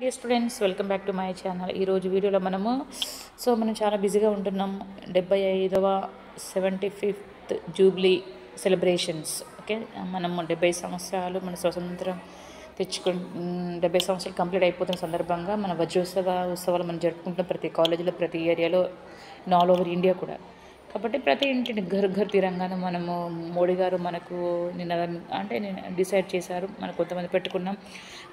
Dear students welcome back to my channel ఈరోజు వీడియోలో మనము సో మనం చాలా బిజీగా ఉంటున్నాం. డెబ్బై ఐదవ seventy fifth jubilee celebrations okay? మనము డెబ్బై సంవత్సరాలు మన స్వతంత్రం తెచ్చుకు డెబ్బై సంవత్సరాలు కంప్లీట్ అయిపోతున్న సందర్భంగా మన వజ్రోత్సవ ఉత్సవాలు మనం జరుపుకుంటున్నాం ప్రతి కాలేజీలో ప్రతి ఏరియాలో ఆల్ ఓవర్ ఇండియా కూడా. కాబట్టి ప్రతి ఇంటిని ఘర్ ఘర్ తిరంగానే మనము మోడీ గారు మనకు నిన్న అంటే నేను డిసైడ్ చేశారు. మనం కొంతమంది పెట్టుకున్నాం.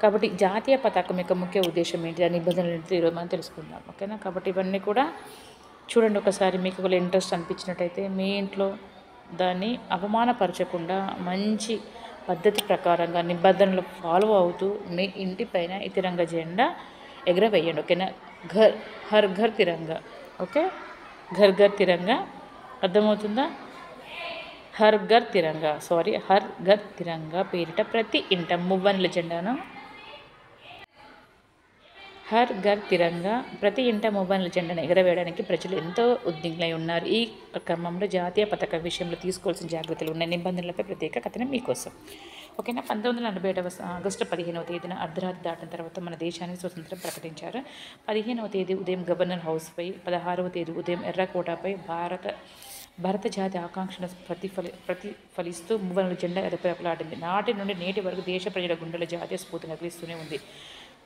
కాబట్టి జాతీయ పతాకం యొక్క ముఖ్య ఉద్దేశం ఏంటి? దాని నిబంధనలు ఏంటి? ఈరోజు మనం తెలుసుకుందాం. ఓకేనా? కాబట్టి ఇవన్నీ కూడా చూడండి ఒకసారి. మీకు ఒకవేళ ఇంట్రెస్ట్ అనిపించినట్టయితే మీ ఇంట్లో దాన్ని అవమానపరచకుండా మంచి పద్ధతి ప్రకారంగా నిబంధనలు ఫాలో అవుతూ మీ ఇంటి పైన ఈ తిరంగ జెండా ఎగరవేయండి. ఓకేనా? ఘర్ హర్ ఘర్ తిరంగా. ఓకే? ఘర్ ఘర్ తిరంగా అర్థమవుతుందా? హర్ ఘర్ తిరంగా సారీ హర్ ఘర్ తిరంగా పేరిట ప్రతి ఇంట మువ్వన్ల జెండాను. హర్ ఘర్ తిరంగా ప్రతి ఇంట మొబైల్ జెండాను ఎగరవేయడానికి ప్రజలు ఎంతో ఉద్విగ్నై ఉన్నారు. ఈ క్రమంలో జాతీయ పథకం విషయంలో తీసుకోవాల్సిన జాగ్రత్తలు ఉన్న నిబంధనలపై ప్రత్యేక కథనం మీకోసం. ఓకేనా? పంతొమ్మిది వందల నలభై ఏడవ ఆగస్టు పదిహేనవ తేదీన అర్ధరాత్రి దాటిన తర్వాత మన దేశానికి స్వతంత్రం ప్రకటించారు. పదిహేనవ తేదీ ఉదయం గవర్నర్ హౌస్పై పదహారవ తేదీ ఉదయం ఎర్రకోటపై భారత భారత జాతి ఆకాంక్షను ప్రతిఫలి ప్రతిఫలిస్తూ మువ్వల జెండా ఎదపలాడింది నాటి నుండి నేటి వరకు దేశ ప్రజల గుండెల జాతీయ స్ఫూర్తి నగిలిస్తూనే ఉంది.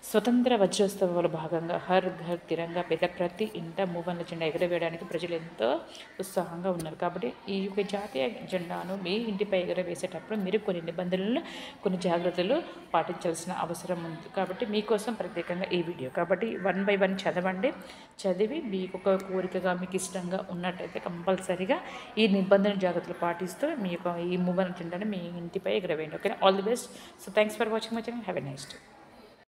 స్వతంత్ర వజ్రోత్సవంలో భాగంగా హర్ ఘర్ తిరంగా పెద్ద ప్రతి ఇంట మూవన్ల జెండా ఎగరవేయడానికి ప్రజలు ఎంతో ఉత్సాహంగా ఉన్నారు. కాబట్టి ఈ యొక్క జాతీయ జెండాను మీ ఇంటిపై ఎగరవేసేటప్పుడు మీరు కొన్ని నిబంధనలను కొన్ని జాగ్రత్తలు పాటించాల్సిన అవసరం ఉంది. కాబట్టి మీకోసం ప్రత్యేకంగా ఈ వీడియో. కాబట్టి వన్ బై వన్ చదవండి. చదివి మీకు ఒక కోరికగా మీకు ఇష్టంగా ఉన్నట్టయితే కంపల్సరీగా ఈ నిబంధన జాగ్రత్తలు పాటిస్తూ మీ యొక్క ఈ మూవన్ జెండాను మీ ఇంటిపై ఎగరవేయండి. Okay all the best so thanks for watching my channel have a next